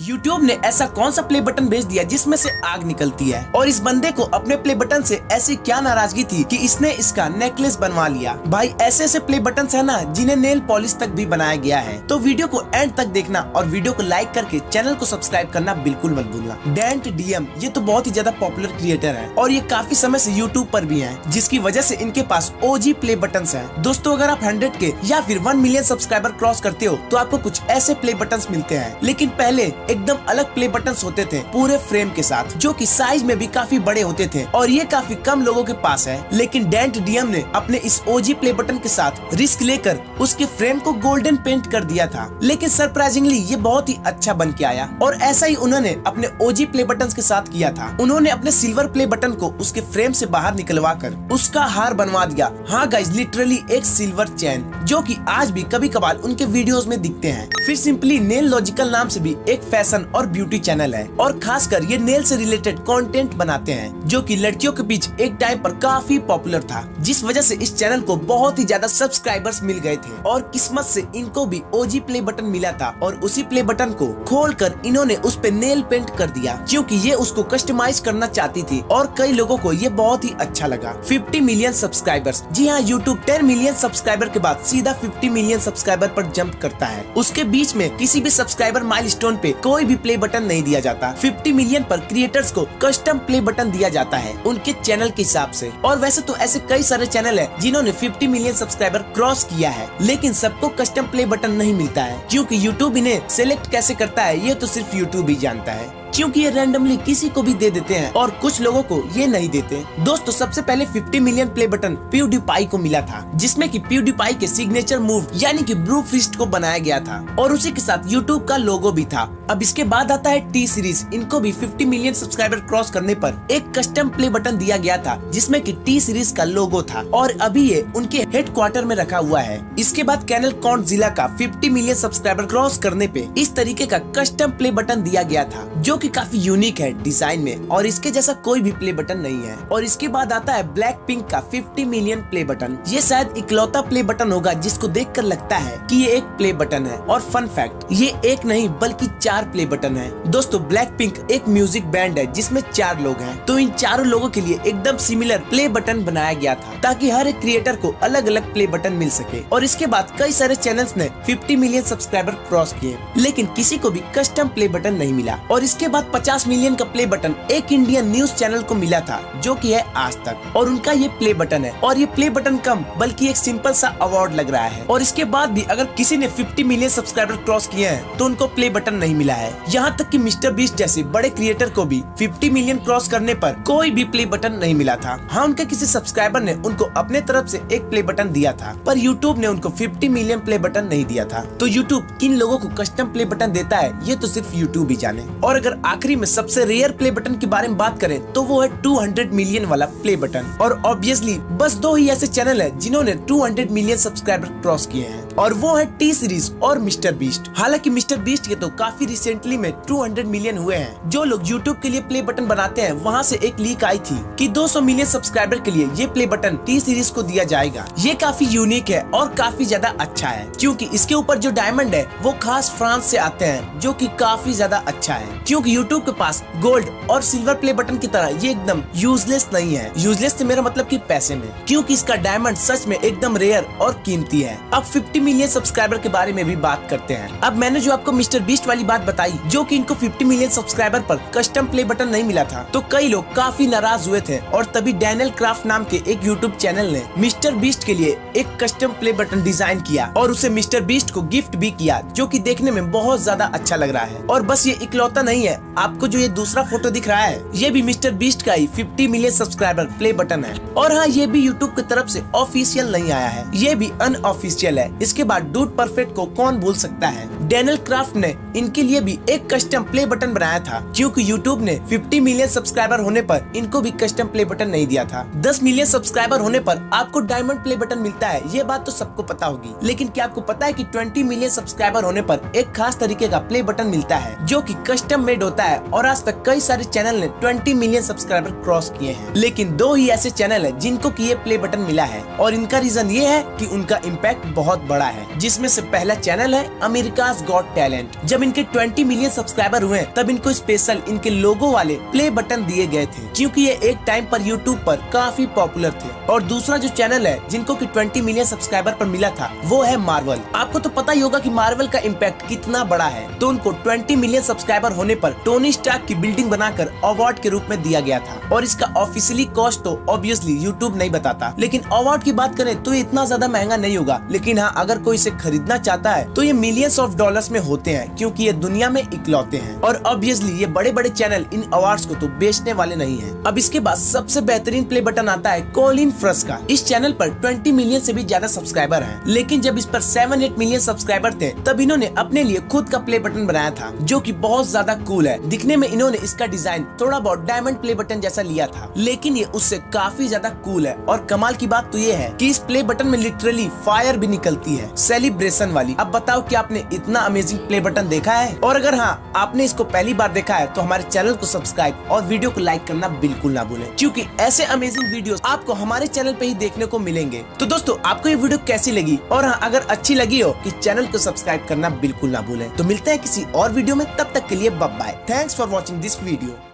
YouTube ने ऐसा कौन सा प्ले बटन भेज दिया जिसमें से आग निकलती है? और इस बंदे को अपने प्ले बटन से ऐसी क्या नाराज़गी थी कि इसने इसका नेकलेस बनवा लिया? भाई, ऐसे ऐसे प्ले बटन है ना, जिन्हें नेल पॉलिश तक भी बनाया गया है। तो वीडियो को एंड तक देखना और वीडियो को लाइक करके चैनल को सब्सक्राइब करना बिल्कुल मत भूलना। डेंट डीएम ये तो बहुत ही ज़्यादा पॉपुलर क्रिएटर है। और ये काफ़ी समय ऐसी यूट्यूब पर भी है, जिसकी वजह ऐसी इनके पास ओजी प्ले बटन है। दोस्तों, अगर आप हंड्रेड के या फिर वन मिलियन सब्सक्राइबर क्रॉस करते हो तो आपको कुछ ऐसे प्ले बटन मिलते हैं। लेकिन पहले एकदम अलग प्ले बटन होते थे पूरे फ्रेम के साथ, जो की साइज़ में भी काफ़ी बड़े होते थे और ये काफ़ी कम लोगों के पास है। लेकिन डेंट डीएम ने अपने इस ओजी प्ले बटन के साथ रिस्क लेकर उसके फ्रेम को गोल्डन पेंट कर दिया था। लेकिन सरप्राइजिंगली ये बहुत ही अच्छा बन के आया और ऐसा ही उन्होंने अपने ओजी प्ले बटन के साथ किया था। उन्होंने अपने सिल्वर प्ले बटन को उसके फ्रेम से बाहर निकलवा कर उसका हार बनवा दिया। हाँ गाइज़ लिटरली एक सिल्वर चैन जो की आज भी कभी कभार उनके वीडियोस में दिखते हैं। फिर सिंपली नेल लॉजिकल नाम से भी एक फ़ैशन और ब्यूटी चैनल है और खासकर ये नेल से रिलेटेड कंटेंट बनाते हैं, जो कि लड़कियों के बीच एक टाइम पर काफ़ी पॉपुलर था, जिस वजह से इस चैनल को बहुत ही ज़्यादा सब्सक्राइबर्स मिल गए थे और किस्मत से इनको भी ओजी प्ले बटन मिला था और उसी प्ले बटन को खोल कर इन्होंने उस पे नेल पेंट कर दिया, क्योंकि ये उसको कस्टमाइज करना चाहती थी और कई लोगों को ये बहुत ही अच्छा लगा। 50 मिलियन सब्सक्राइबर्स, जी हाँ यूट्यूब 10 मिलियन सब्सक्राइबर के बाद सीधा 50 मिलियन सब्सक्राइबर पर जंप करता है। उसके बीच में किसी भी सब्सक्राइबर माइलस्टोन पे कोई भी प्ले बटन नहीं दिया जाता। 50 मिलियन पर क्रिएटर्स को कस्टम प्ले बटन दिया जाता है, उनके चैनल के हिसाब से। और वैसे तो ऐसे कई सारे चैनल है जिन्होंने 50 मिलियन सब्सक्राइबर क्रॉस किया है, लेकिन सबको कस्टम प्ले बटन नहीं मिलता है, क्यूँकी यूट्यूब इन्हें सेलेक्ट कैसे करता है, ये तो सिर्फ़ यूट्यूब ही जानता है। क्योंकि ये रैंडमली किसी को भी दे देते हैं और कुछ लोगों को ये नहीं देते। दोस्तों, सबसे पहले 50 मिलियन प्ले बटन प्यूडीपाई को मिला था, जिसमें कि प्यूडीपाई के सिग्नेचर मूव यानी की ब्रू फिस्ट को बनाया गया था। और उसी के साथ यूट्यूब का लोगो भी था। अब इसके बाद आता है टी सीरीज़ इनको भी 50 मिलियन सब्सक्राइबर क्रॉस करने पर एक कस्टम प्ले बटन दिया गया था, जिसमें कि टी सीरीज़ का लोगो था। और अभी ये उनके हेड क्वार्टर में रखा हुआ है। इसके बाद कैनल कॉन्ट जिला का 50 मिलियन सब्सक्राइबर क्रॉस करने पे इस तरीके का कस्टम प्ले बटन दिया गया था, जो कि काफ़ी यूनिक है डिज़ाइन में, और इसके जैसा कोई भी प्ले बटन नहीं है। और इसके बाद आता है ब्लैक पिंक का 50 मिलियन प्ले बटन ये शायद इकलौता प्ले बटन होगा, जिसको देखकर लगता है कि ये एक प्ले बटन है। और फन फैक्ट ये एक नहीं, बल्कि चार प्ले बटन है। दोस्तों ब्लैक पिंक एक म्यूज़िक बैंड है, जिसमें चार लोग है। तो इन चारों लोगों के लिए एकदम सिमिलर प्ले बटन बनाया गया था, ताकि हर एक क्रिएटर को अलग अलग प्ले बटन मिल सके। और इसके बाद कई सारे चैनल्स ने 50 मिलियन सब्सक्राइबर क्रॉस किए। लेकिन किसी को भी कस्टम प्ले बटन नहीं मिला। और इसके बाद 50 मिलियन का प्ले बटन एक इंडियन न्यूज़ चैनल को मिला था, जो कि है आज तक। और उनका ये प्ले बटन है। और ये प्ले बटन कम, बल्कि एक सिंपल सा अवार्ड लग रहा है। और इसके बाद भी अगर किसी ने 50 मिलियन सब्सक्राइबर क्रॉस किए हैं तो उनको प्ले बटन नहीं मिला है। यहाँ तक की मिस्टर बीस जैसे बड़े क्रिएटर को भी 50 मिलियन क्रॉस करने आरोप कोई भी प्ले बटन नहीं मिला था। हाँ उनके किसी सब्सक्राइबर ने उनको अपने तरफ़ ऐसी एक प्ले बटन दिया था, पर यूट्यूब ने उनको 50 मिलियन प्ले बटन नहीं दिया था। तो यूट्यूब किन लोगों को कस्टम प्ले बटन देता है, ये तो सिर्फ़ यूट्यूब ही जाने। और अगर आखिरी में सबसे रेयर प्ले बटन के बारे में बात करें तो वो है 200 मिलियन वाला प्ले बटन और ऑब्वियसली बस दो ही ऐसे चैनल है जिन्होंने 200 मिलियन सब्सक्राइबर क्रॉस किए हैं। और वो है टी सीरीज़ और मिस्टर बीस्ट हालाँकि मिस्टर बीस्ट के तो काफ़ी रिसेंटली में 200 मिलियन हुए हैं। जो लोग यूट्यूब के लिए प्ले बटन बनाते हैं, वहाँ से एक लीक आई थी कि 200 मिलियन सब्सक्राइबर के लिए ये प्ले बटन टी सीरीज़ को दिया जाएगा। ये काफ़ी यूनिक है और काफ़ी ज़्यादा अच्छा है, क्यूँकी इसके ऊपर जो डायमंड है, वो खास फ्रांस ऐसी आते हैं, जो की काफ़ी ज़्यादा अच्छा है। क्यूँकी यूट्यूब के पास गोल्ड और सिल्वर प्ले बटन की तरह ये एकदम यूजलेस नहीं है। यूजलेस से मेरा मतलब की पैसे में, क्यूँकी इसका डायमंड सच में एकदम रेयर और कीमती है। अब 50 मिलियन सब्सक्राइबर के बारे में भी बात करते हैं। अब मैंने जो आपको मिस्टर बीस्ट वाली बात बताई, जो कि इनको 50 मिलियन सब्सक्राइबर पर कस्टम प्ले बटन नहीं मिला था तो कई लोग काफ़ी नाराज़ हुए थे और तभी डैनियल क्राफ्ट नाम के एक यूट्यूब चैनल ने मिस्टर बीस्ट के लिए एक कस्टम प्ले बटन डिज़ाइन किया और उसे मिस्टर बीस्ट को गिफ्ट भी किया, जो की देखने में बहुत ज़्यादा अच्छा लग रहा है। और बस ये इकलौता नहीं है, आपको जो ये दूसरा फ़ोटो दिख रहा है, ये भी मिस्टर बीस्ट का ही 50 मिलियन सब्सक्राइबर प्ले बटन है। और हाँ ये भी यूट्यूब की तरफ़ ऐसी ऑफिशियल नहीं आया है, ये भी अनऑफिशियल है इसके बाद डूट परफेक्ट को कौन भूल सकता है? डेनियल क्राफ्ट ने इनके लिए भी एक कस्टम प्ले बटन बनाया था क्योंकि यूट्यूब ने 50 मिलियन सब्सक्राइबर होने पर इनको भी कस्टम प्ले बटन नहीं दिया था। 10 मिलियन सब्सक्राइबर होने पर आपको डायमंड प्ले बटन मिलता है, ये बात तो सबको पता होगी। लेकिन क्या आपको पता है कि 20 मिलियन सब्सक्राइबर होने पर एक खास तरीके का प्ले बटन मिलता है, जो कि कस्टम मेड होता है, और आज तक कई सारे चैनल ने 20 मिलियन सब्सक्राइबर क्रॉस किए हैं। लेकिन दो ही ऐसे चैनल है जिनको की ये प्ले बटन मिला है, और इनका रीजन ये है की उनका इम्पैक्ट बहुत बड़ा है। जिसमें से पहला चैनल है अमेरिका गॉड टैलेंट जब इनके 20 मिलियन सब्सक्राइबर हुए, तब इनको स्पेशल इनके लोगो वाले प्ले बटन दिए गए थे, क्योंकि ये एक टाइम पर यूट्यूब पर काफ़ी पॉपुलर थे। और दूसरा जो चैनल है, जिनको की ट्वेंटी मिलियन सब्सक्राइबर पर मिला था, वो है मार्वल आपको तो पता ही होगा की मार्वल का इम्पैक्ट कितना बड़ा है। तो उनको ट्वेंटी मिलियन सब्सक्राइबर होने आरोप टोनी स्टार्क की बिल्डिंग बनाकर अवार्ड के रूप में दिया गया था। और इसका ऑफिशियली कॉस्ट तो ऑब्वियसली यूट्यूब नहीं बताता। लेकिन अवार्ड की बात करें तो इतना ज़्यादा महँगा नहीं होगा। लेकिन हाँ अगर कोई इसे खरीदना चाहता है तो ये मिलियंस ऑफ़ डॉलर्स में होते हैं, क्योंकि ये दुनिया में इकलौते हैं। और ऑब्वियसली ये बड़े बड़े चैनल इन अवार्ड्स को तो बेचने वाले नहीं है। अब इसके बाद सबसे बेहतरीन प्ले बटन आता है कॉलिन फ्रस का। इस चैनल पर 20 मिलियन से भी ज़्यादा सब्सक्राइबर हैं। लेकिन जब इस पर 7-8 मिलियन सब्सक्राइबर थे, तब इन्होंने अपने लिए खुद का प्ले बटन बनाया था, जो की बहुत ज़्यादा कूल है। दिखने में इन्होंने इसका डिज़ाइन थोड़ा बहुत डायमंड प्ले बटन जैसा लिया था, लेकिन ये उससे काफ़ी ज़्यादा कूल है। और कमाल की बात तो ये है की इस प्ले बटन में लिटरली फायर भी निकलती है सेलिब्रेशन वाली। अब बताओ की आपने इतना अमेजिंग प्ले बटन देखा है? और अगर हाँ आपने इसको पहली बार देखा है तो हमारे चैनल को सब्सक्राइब और वीडियो को लाइक करना बिल्कुल ना भूले। क्यूँकी ऐसे अमेजिंग वीडियो आपको हमारे चैनल पे ही देखने को मिलेंगे। तो दोस्तों, आपको ये वीडियो कैसी लगी? और हाँ अगर अच्छी लगी हो, कि चैनल को सब्सक्राइब करना बिल्कुल ना भूले। तो मिलते हैं किसी और वीडियो में, तब तक के लिए bye thanks for watching this video